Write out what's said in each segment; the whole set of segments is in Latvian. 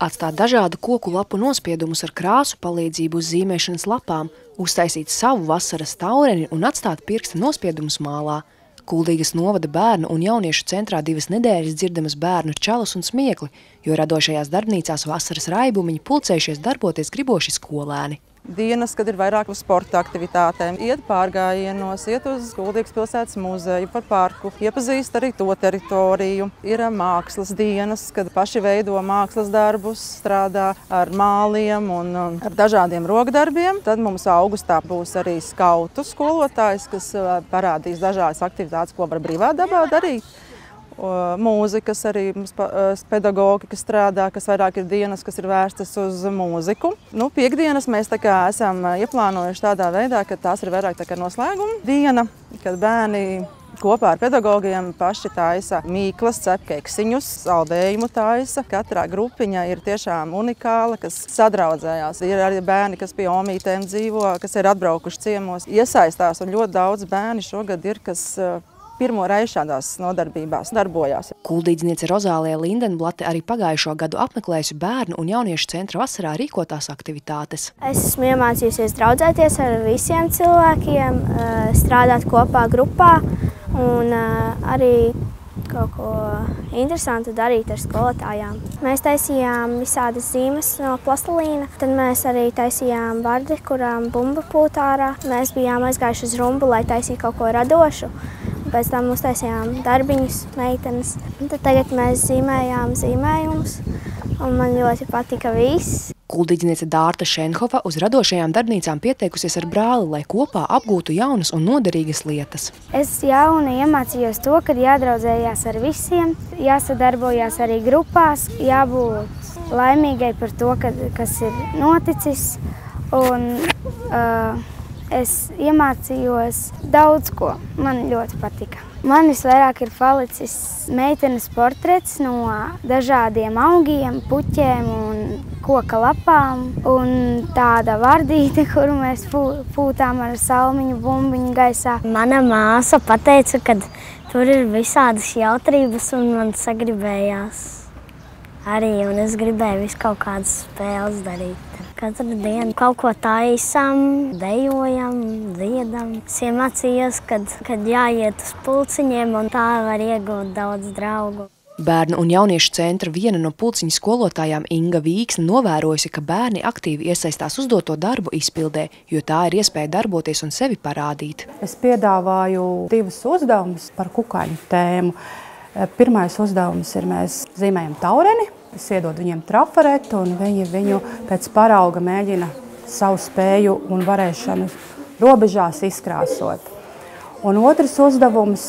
Atstāt dažādu koku lapu nospiedumus ar krāsu palīdzību uz zīmēšanas lapām, uztaisīt savu vasaras taureni un atstāt pirksta nospiedumus mālā. Kuldīgas novada bērnu un jauniešu centrā divas nedēļas dzirdamas bērnu čalus un smiekli, jo radošajās darbnīcās vasaras raibumiņi pulcējušies darboties griboši skolēni. Dienas, kad ir vairāk uz sporta aktivitātēm, iet pārgājienos, iet uz Kuldīgas pilsētas muzeju, par parku, iepazīst arī to teritoriju. Ir mākslas dienas, kad paši veido mākslas darbus, strādā ar māliem un ar dažādiem rokdarbiem. Tad mums augustā būs arī skautu skolotājs, kas parādīs dažādas aktivitātes, ko var brīvā dabā darīt mūzikas, arī mums pedagogi, kas strādā, kas vairāk ir dienas, kas ir vērstas uz mūziku. Nu, piekdienas mēs esam ieplānojuši tādā veidā, ka tās ir vairāk tā noslēguma diena, kad bērni kopā ar pedagogiem paši taisa mīklas, cep keksiņus, saldējumu taisa. Katrā grupiņā ir tiešām unikāla, kas sadraudzējās. Ir arī bērni, kas pie omītēm dzīvo, kas ir atbraukuši ciemos, iesaistās, un ļoti daudz bērni šogad ir, kas pirmo reizi šādās nodarbībās darbojās. Kuldīdzniece Rozālija Lindenblate arī pagājušo gadu apmeklējusi bērnu un jauniešu centra vasarā rīkotās aktivitātes. Es esmu iemācījusies draudzēties ar visiem cilvēkiem, strādāt kopā grupā un arī kaut ko interesantu darīt ar skolotājām. Mēs taisījām visādas zīmes no plastilīna, tad mēs arī taisījām vardi, kurām bumba pūta ārā. Mēs bijām aizgājuši uz rumbu, lai taisītu kaut ko radošu. Pēc tam uztaisījām darbiņus, meitenes. Un tad tagad mēs zīmējām zīmējumus, un man ļoti patika viss. Kuldīdzniece Dārta Šenhova uz radošajām darbnīcām pieteikusies ar brāli, lai kopā apgūtu jaunas un noderīgas lietas. Es jauni iemācījos to, ka jādraudzējās ar visiem, jāsadarbojās arī grupās, jābūt laimīgai par to, ka, kas ir noticis. Un, uh, es iemācījos daudz ko. Man ļoti patika. Man visvairāk ir palicis meitenes portrets no dažādiem augiem, puķiem un koka lapām. Un tāda vardīte, kuru mēs pūtām ar salmiņu bumbiņu gaisā. Mana māsa pateica, ka tur ir visādas jautrības un man sagribējās arī. Un es gribēju visu kaut kādas spēles darīt. Katru dienu kaut ko taisām, dejojam, dziedam. Es iemācījos, kad, kad jāiet uz pulciņiem un tā var iegūt daudz draugu. Bērnu un jauniešu centra viena no pulciņu skolotājām Inga Vīksne novērojusi, ka bērni aktīvi iesaistās uzdoto darbu izpildē, jo tā ir iespēja darboties un sevi parādīt. Es piedāvāju divus uzdevumus par kukaiņu tēmu. Pirmais uzdevums ir mēs zīmējam taureni, Es iedodu viņiem trafaretu, un viņi viņu pēc parauga mēģina savu spēju un varēšanu robežās izkrāsot. Un otrs uzdevums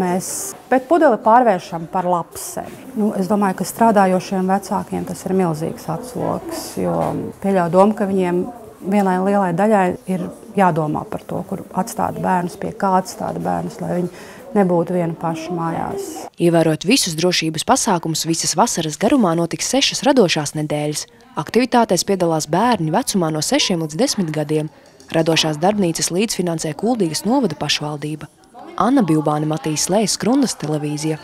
mēs pēc pudeli pārvēršam par lapseni. Nu, es domāju, ka strādājošiem vecākiem tas ir milzīgs atsloks, jo pieļauju domu, ka viņiem vienai lielai daļai ir jādomā par to, kur atstāt bērnus, pie kā atstāt bērnus, lai viņi nebūtu viena paša mājās. Ievērot visus drošības pasākumus, visas vasaras garumā notiks sešas radošās nedēļas. Aktivitātēs piedalās bērni vecumā no 6 līdz 10 gadiem. Radošās darbnīcas līdzfinansē Kuldīgas novada pašvaldība. Anna Bilbāne Matīs Lējas Skrundas televīzija.